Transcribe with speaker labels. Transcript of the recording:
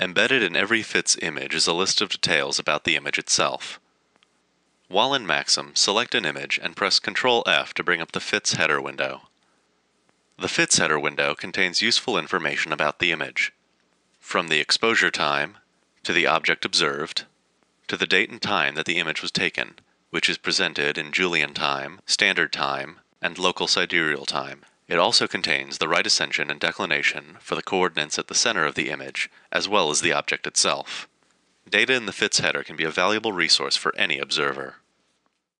Speaker 1: Embedded in every FITS image is a list of details about the image itself. While in MaxIm, select an image and press Ctrl F to bring up the FITS header window. The FITS header window contains useful information about the image, from the exposure time, to the object observed, to the date and time that the image was taken, which is presented in Julian time, standard time, and local sidereal time. It also contains the right ascension and declination for the coordinates at the center of the image, as well as the object itself. Data in the FITS header can be a valuable resource for any observer.